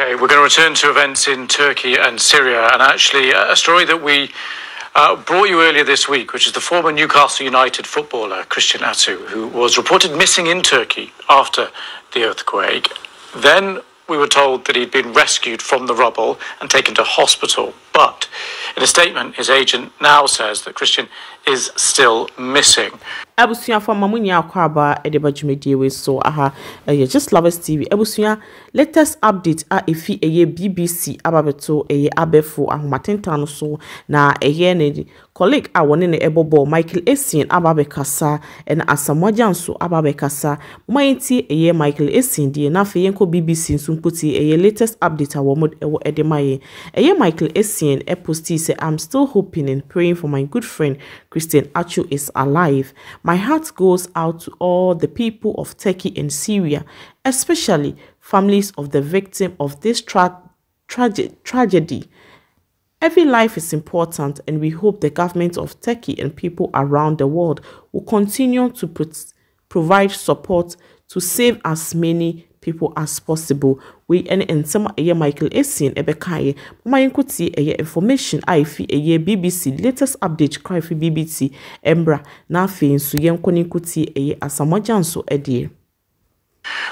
Okay, we're going to return to events in Turkey and Syria, and actually a story that we uh, brought you earlier this week, which is the former Newcastle United footballer Christian Atsu, who was reported missing in Turkey after the earthquake. Then we were told that he'd been rescued from the rubble and taken to hospital. But in a statement, his agent now says that Christian is still missing. Abusuafo ma munya akɔ aba de ba dwumadie wei so aha ɛyɛ just lovers tv abusua latest update a efi ɛyɛ bbc aba bɛto ɛyɛ abɛfo ahomatentan no so na ɛyɛ ne colleague a wɔne ne ɛbɔ bɔɔl michael essien aba bɛkasa ɛna asamoah nso aba bɛkasa mo ayɛ ti ɛyɛ michael essien deɛ na afei yɛnkɔ bbc nso mpoti ɛyɛ latest update a wɔn ɛwɔ ɛde ma yɛ ɛyɛ michael essien ɛposti sɛ i'm still hoping and praying for my good friend christian atsu is alive. My heart goes out to all the people of Turkey and Syria, especially families of the victim of this tra trage tragedy. Every life is important, and we hope the government of Turkey and people around the world will continue to pro provide support to save as many people as possible ɛyɛ michael tie ɛyɛ information a bbc latest update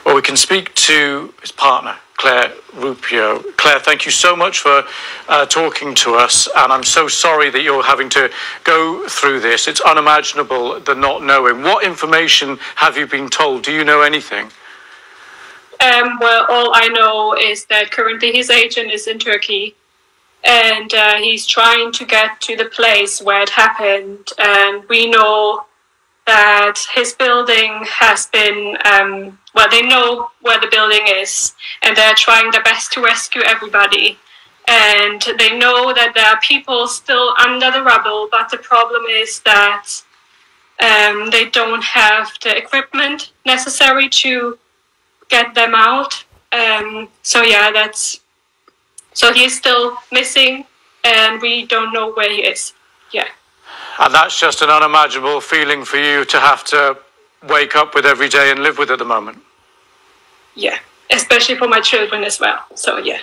Well, we can speak to his partner, Claire Rupio. Claire, thank you so much for uh, talking to us, and I'm so sorry that you're having to go through this. It's unimaginable the not knowing. What information have you been told? Do you know anything? Um, well, all I know is that currently his agent is in Turkey and uh, he's trying to get to the place where it happened. And we know that his building has been, um, well, they know where the building is and they're trying their best to rescue everybody. And they know that there are people still under the rubble, but the problem is that um, they don't have the equipment necessary to get them out. Um, so yeah, that's so he's still missing, and we don't know where he is. Yeah. And that's just an unimaginable feeling for you to have to wake up with every day and live with at the moment. Yeah, especially for my children as well. So yeah.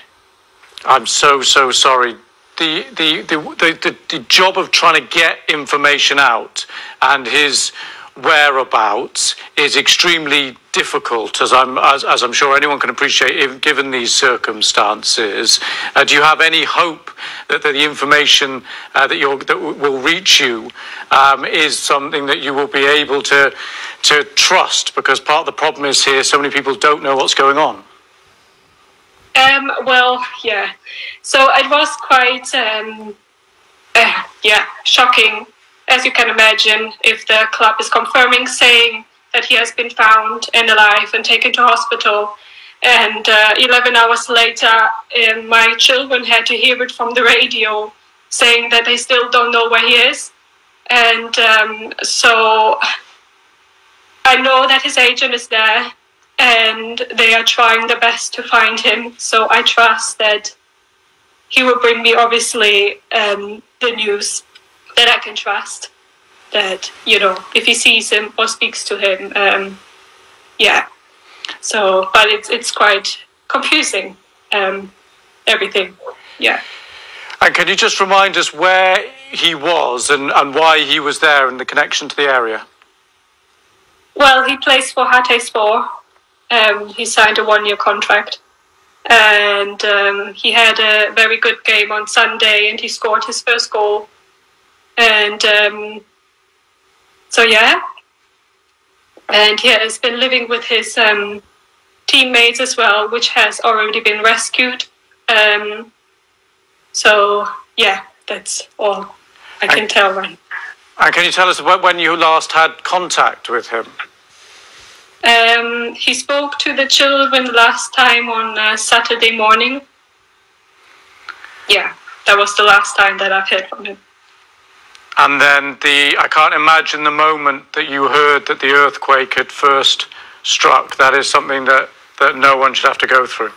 I'm so so sorry. The the the the, the, the job of trying to get information out and his whereabouts is extremely difficult, as I'm as, as I'm sure anyone can appreciate, if, given these circumstances. Uh, do you have any hope that, that the information uh, that that will reach you um, is something that you will be able to to trust? Because part of the problem is here, so many people don't know what's going on. Um, well, yeah. So it was quite, um, uh, yeah, shocking, as you can imagine, if the club is confirming saying that he has been found and alive and taken to hospital. And uh, 11 hours later, um, my children had to hear it from the radio saying that they still don't know where he is. And um, so I know that his agent is there and they are trying their best to find him. So I trust that he will bring me, obviously, um, the news that I can trust. That you know, if he sees him or speaks to him, um, yeah. So, but it's it's quite confusing. Um, everything, yeah. And can you just remind us where he was and, and why he was there and the connection to the area? Well, he plays for Hatayspor. Um, he signed a one-year contract, and um, he had a very good game on Sunday, and he scored his first goal. And um, so, yeah, and he has been living with his um, teammates as well, which has already been rescued. Um, so, yeah, that's all I can And- tell right And can you tell us when when you last had contact with him? Um, he spoke to the children last time on uh, Saturday morning. Yeah, that was the last time that I've heard from him. And then the I can't imagine the moment that you heard that the earthquake had first struck. That is something that, that no one should have to go through.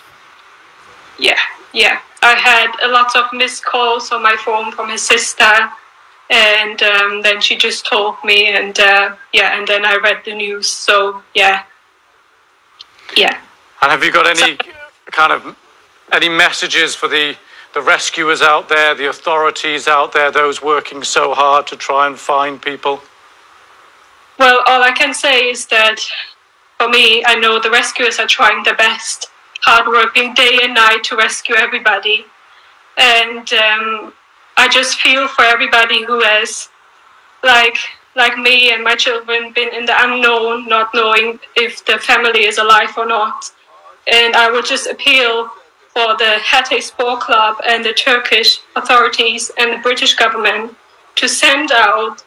Yeah, yeah. I had a lot of missed calls on my phone from his sister, and um, then she just told me, and uh, yeah, and then I read the news. So yeah, yeah. And have you got any kind of any messages for the, the rescuers out there, the authorities out there, those working so hard to try and find people? Well, all I can say is that for me, I know the rescuers are trying their best, hardworking day and night to rescue everybody. And um, I just feel for everybody who has, like, like me and my children, been in the unknown, not knowing if the family is alive or not. And I would just appeal for the Hatay Sport Club and the Turkish authorities and the British government to send out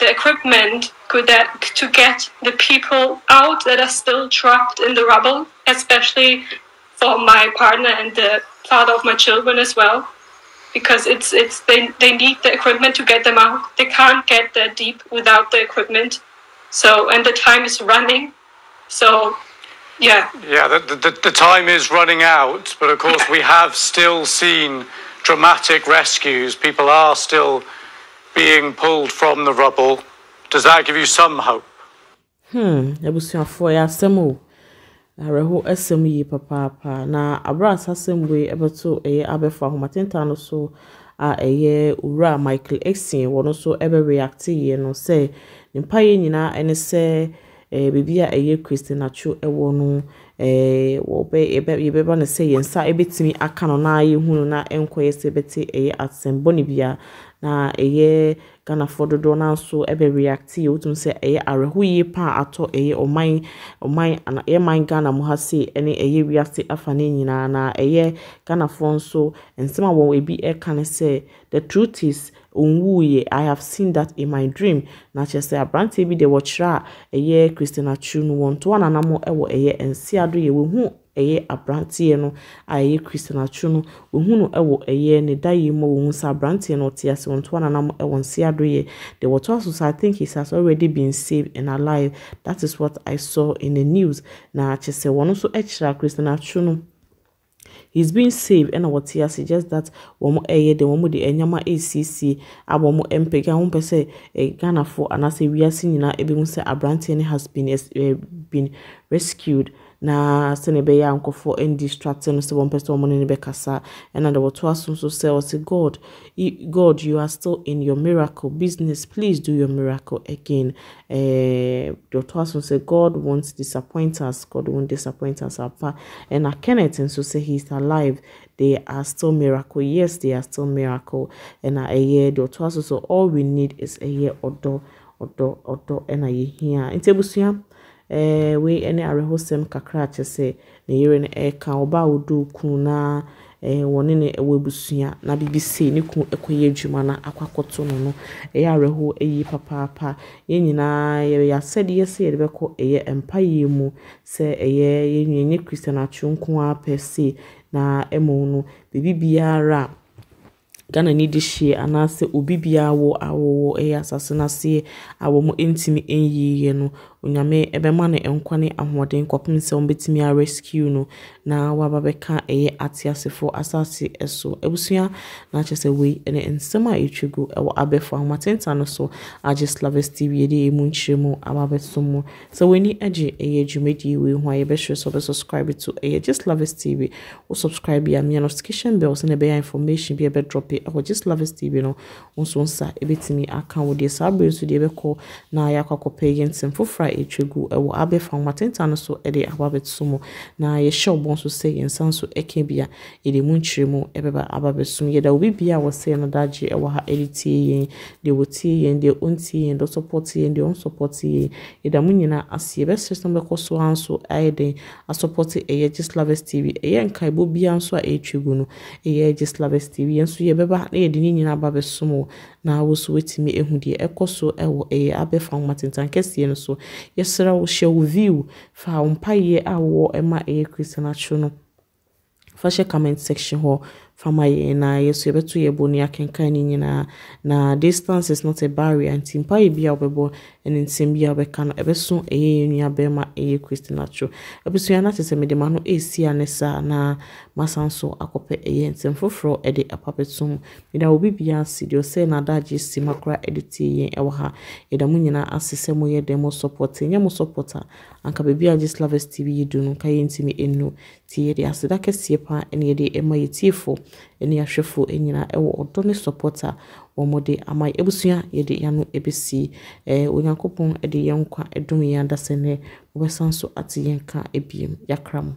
the equipment that, to get the people out that are still trapped in the rubble, especially for my partner and the father of my children as well, because it's it's they, they need the equipment to get them out. They can't get that deep without the equipment. So and the time is running. So yeah. Yeah, the, the, the time is running out, but of course we have still seen dramatic rescues. People are still being pulled from the rubble. Does that give you some hope? Hmm, abusuafoɔ yɛ asɛm o awerɛho asɛm yie papaapa na aberɛ asɛm wei ɛbɛto ɛyɛ abɛfa ahomatenta no so a ɛyɛ owura michael essien wɔn nso ɛbɛreacte yie no sɛ ne mpaeɛ nyinaa ɛne sɛ ɛɛ beebi a ɛyɛ christina atwo ɛwɔ no yɛbɛ yɛbɛba no sɛ yɛn nsa ɛbɛtumi aka no na yɛhunu na ɛnkɔyɛ sɛ ɛbɛte ɛyɛ asɛm bɔne bia. Na ɛyɛ ghanafoɔ dodoɔ no nso ɛbɛ react yɛ wotum sɛ ɛyɛ awerɛhoyie paa atɔ ɛyɛ ɔman ɔman ɛyɛ man ghana mu ha se ɛne ɛyɛ wiase afa ne nyinaa na ɛyɛ ghanafoɔ nso nsɛm a wɔn ebi ɛka ne sɛ the truth is onwuiɛ i have seen that in my dream. Na kyerɛ sɛ aberanteɛ bi deɛ wɔkyerɛ a ɛyɛ christina tru no wɔn to ananam ɛwɔ ɛyɛ nsiado yɛ wɔn ho ɛyɛ aberanteɛ no a ɛyɛ christian atwo no wɔhu no ɛwɔ ɛyɛ ne da yi mu wɔhu sɛ aberanteɛ no ɔte ase wɔn to ananam ɛwɔ nsiado yɛ deɛ wɔto aso so i think he has already been saved and alive. That is what i saw in the news. Na kyerɛ sɛ wɔn nso ɛkyerɛ christian atwo no he's been saved ɛna wɔte ase. Just that wɔn ɛyɛ de wɔn de nneɛma ɛresiesie a wɔn mpagya wɔn pɛ sɛ ɛ ghanafoɔ anaasɛ wiase nyinaa ebi mu sɛ aberanteɛ no has been uh, been rescued na sɛne ɛbɛyɛ a nkɔfoɔ ndistracte no sɛ wɔmpɛ sɛ ɔmo ne no bɛkasa ɛna de wɔtoa so nso sɛ ɔse god god you are still in your miracle business. Please do your miracle again. De ɔtoa so sɛ god won't disappoint us. God won't disappoint us apa ɛna kenneth nso sɛ he is alive. They are still miracle. Yes they are still miracle. Ɛna ɛyɛ de ɔtoa so so all we need is ɛyɛ ɔdɔ ɔdɔ ɔdɔ ɛna yɛhia nti abusua wei ne awerɛhosɛm kakra akyɛ sɛ ne yere no ɛreka ɔbaa a kunu na ɛɛ wɔne ne ɛwɔ abusua na biribi sei ne kunu ɛkɔyɛ adwuma na akɔ akɔto no no ɛyɛ awerɛho ɛyi papaapa. Yɛn nyinaa yɛyɛ asɛdeɛ sɛ yɛde bɛkɔ ɛyɛ mpayɛ mu sɛ ɛyɛ yɛn kristian atwo nko ara pɛ se. Na ɛmo no biribi biara ghana ni de hyia anaasɛ obi biara wɔ awɔwɔ ɛyɛ asase n'aseɛ a wɔn ntumi nyiye no onyame ɛbɛma no nkwa ne ahoɔden kɔpem sɛ wɔbɛtumi arescue no. Na waba bɛka ɛyɛ ateasefoɔ asase so abusua na akyerɛ sɛ wei ɛne nsɛm a ɛtwa gu ɛwɔ abɛfo ahomatenta no so. Agye slavers tv yɛde ɛmu nkyerɛ mu aba bɛso mu. Sɛ w'ani agye ɛyɛ dwumadie wei ho a yɛbɛhwɛ sɛ wobɛsubscribe to ɛyɛ gye slavers tv wo subscribe a mmea notification bell sɛ na ɛbɛyɛ information bi ɛbɛdrɔpe ɛwɔ gye slavers tv no nso nsa ɛbɛtumi aka wo deɛ. Saa berɛ nso deɛ ɛbɛkɔ na yɛakɔ akɔpɛ yɛ nsɛm foforɔ a ɛtwa gu ɛwɔ abɛfa ahomatenta no so ɛde aba bɛso mu. Na yɛhyɛ ɔbɔ nso sɛ yɛn nsa nso ɛka bi a yɛde mu nkyerɛ mu ɛbɛba aba bɛso mu. Yɛda obi bia a wɔsɛ no dagye ɛwɔ ha ɛde tie yɛn deɛ wɔtie yɛn deɛ ɔntie yɛn deɛ ɔsɔpɔte yɛn deɛ ɔnsɔpɔte yɛn. Yɛda mu nyinaa ase. Yɛbɛsrɛ sɛ bɛkɔ so ha nso ayɛ den asɔpɔte ɛyɛ gislavers tv ɛyɛ nkaebɔ bia nso a ɛretwa gu no ɛyɛ gislavers tv yɛn nso yɛbɛba na yɛde ne nyinaa aba bɛso mu na wo so watumi ehu deɛ ɛkɔ so ɛwɔ ɛyɛ abɛfa ahomatentan kɛseɛ no so. Yɛsrɛ wo hyɛ wo view. Fa wo mpaeɛ a wɔ ɛma ɛyɛ christian atwo no. Fa hyɛ comment section hɔ. Fama yɛn na yɛ so yɛbɛto yɛ bo ne akenkan ne nyinaa na distance is not a barrier. Nti mpaeɛ bi a wobɛbɔ ne nsɛm bi a wobɛka no ɛbɛso ɛyɛ yɛn nua bɛrima ɛyɛ christina tro. Abusua no kyerɛ sɛ mede ma no ɛsi a ne saa na masan so akɔpɛ ɛyɛ nsɛm foforɔ ɛde apapɛto mu. Meda obi biara ase deɛ ɔsɛ n'adagye si makora ɛde tie yɛn ɛwɔ ha. Yɛda mo nyinaa ase sɛ moyɛ dɛn mo support ɛnyɛ mo support a anka baabi a gye slavers tv yi du no nka yɛntumi ɛnu nti yɛde aseda kɛseɛ paa ɛne yɛde ɛma yɛtiefo ɛne ahwɛfo nyinaa ɛwɔ ɔdɔ ne support a wɔn ama abusua yɛde yɛn ɛbɛsi ɛɛ onyankopɔn ɛde yɛn nkwa ɛdom yɛn adasɛ nɛ wɔbɛsan so ate yɛn ka ebiem. Yakra mu.